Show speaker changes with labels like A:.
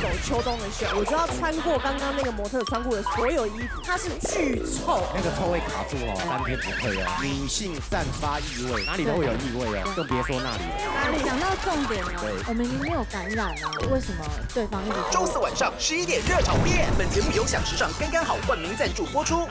A: 走秋冬的秀，我就要穿过刚刚那个模特穿过的所有衣服，它是巨臭，
B: 那个臭味卡住哦，三天不退哦，女性散发异味，哪里都会有异味哦，更别说那里了。
C: 讲到重点了，我明明没有感染啊，为什么对方一直？
D: 周四晚上十一点热炒店，本节目由享时尚刚刚好冠名赞助播出。